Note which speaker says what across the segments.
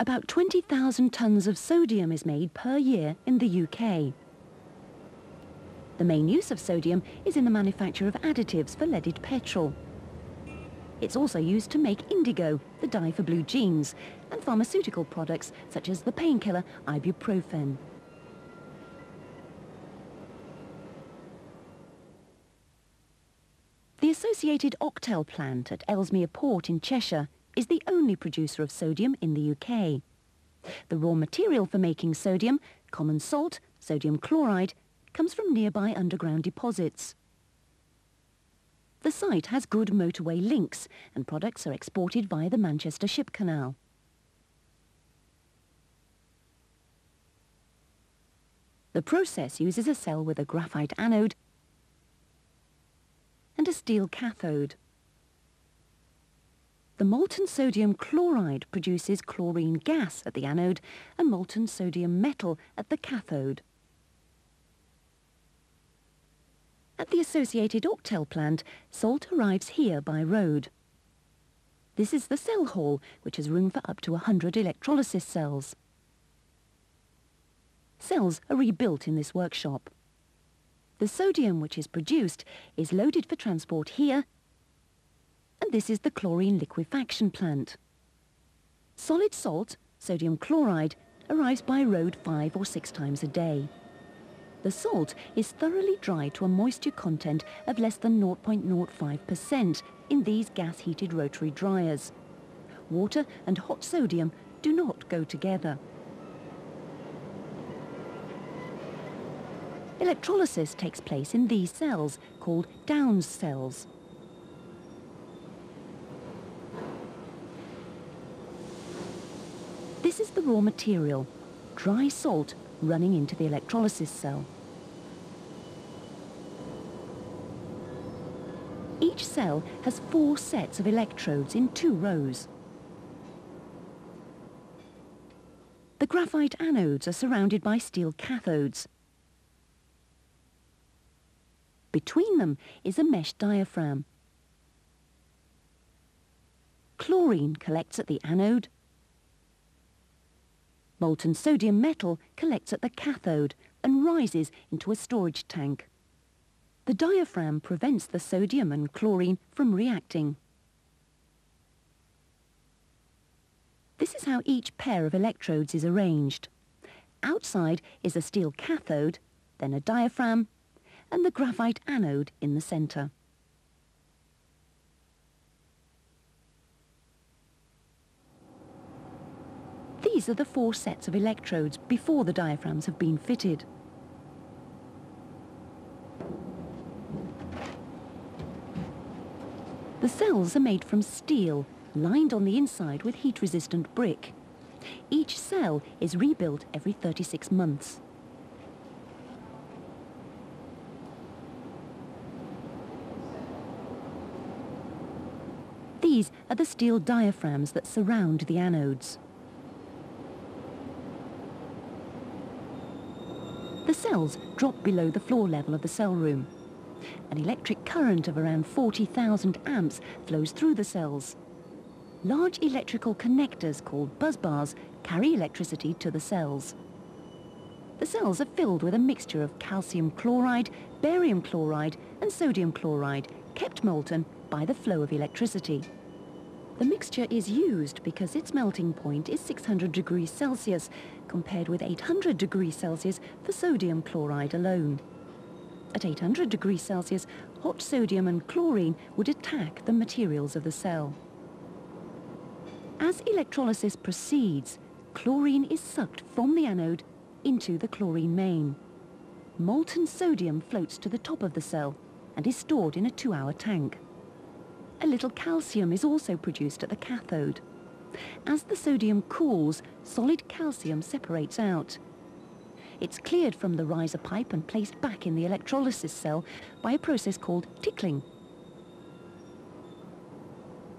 Speaker 1: About 20,000 tonnes of sodium is made per year in the UK. The main use of sodium is in the manufacture of additives for leaded petrol. It's also used to make indigo, the dye for blue jeans, and pharmaceutical products such as the painkiller ibuprofen. The Associated Octel plant at Ellesmere Port in Cheshire is the only producer of sodium in the UK. The raw material for making sodium, common salt, sodium chloride, comes from nearby underground deposits. The site has good motorway links and products are exported via the Manchester Ship Canal. The process uses a cell with a graphite anode and a steel cathode. The molten sodium chloride produces chlorine gas at the anode and molten sodium metal at the cathode. At the Associated Octel plant, salt arrives here by road. This is the cell hall, which has room for up to 100 electrolysis cells. Cells are rebuilt in this workshop. The sodium which is produced is loaded for transport here, and this is the chlorine liquefaction plant. Solid salt, sodium chloride, arrives by road five or six times a day. The salt is thoroughly dried to a moisture content of less than 0.05% in these gas-heated rotary dryers. Water and hot sodium do not go together. Electrolysis takes place in these cells, called Downs cells. This is the raw material, dry salt running into the electrolysis cell. Each cell has four sets of electrodes in two rows. The graphite anodes are surrounded by steel cathodes. Between them is a mesh diaphragm. Chlorine collects at the anode Molten sodium metal collects at the cathode and rises into a storage tank. The diaphragm prevents the sodium and chlorine from reacting. This is how each pair of electrodes is arranged. Outside is a steel cathode, then a diaphragm, and the graphite anode in the centre. These are the four sets of electrodes before the diaphragms have been fitted. The cells are made from steel, lined on the inside with heat-resistant brick. Each cell is rebuilt every 36 months. These are the steel diaphragms that surround the anodes. The cells drop below the floor level of the cell room. An electric current of around 40,000 amps flows through the cells. Large electrical connectors called busbars carry electricity to the cells. The cells are filled with a mixture of calcium chloride, barium chloride and sodium chloride, kept molten by the flow of electricity. The mixture is used because its melting point is 600 degrees Celsius, compared with 800 degrees Celsius for sodium chloride alone. At 800 degrees Celsius, hot sodium and chlorine would attack the materials of the cell. As electrolysis proceeds, chlorine is sucked from the anode into the chlorine main. Molten sodium floats to the top of the cell and is stored in a two-hour tank. A little calcium is also produced at the cathode. As the sodium cools, solid calcium separates out. It's cleared from the riser pipe and placed back in the electrolysis cell by a process called tickling.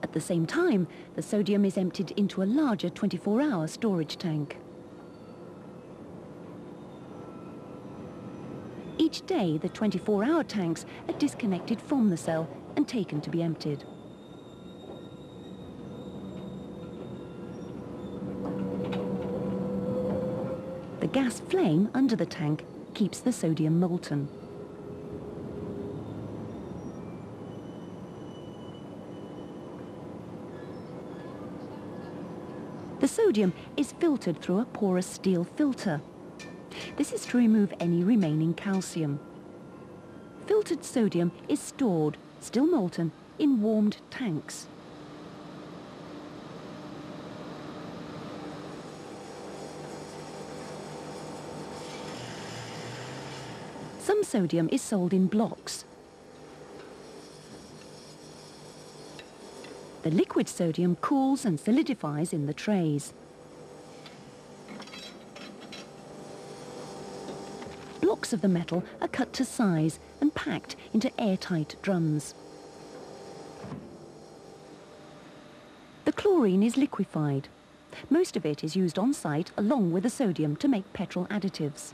Speaker 1: At the same time, the sodium is emptied into a larger 24-hour storage tank. Each day, the 24-hour tanks are disconnected from the cell and taken to be emptied. The gas flame under the tank keeps the sodium molten. The sodium is filtered through a porous steel filter. This is to remove any remaining calcium. Filtered sodium is stored, still molten, in warmed tanks. Some sodium is sold in blocks. The liquid sodium cools and solidifies in the trays. Of the metal are cut to size and packed into airtight drums. The chlorine is liquefied. Most of it is used on site along with the sodium to make petrol additives.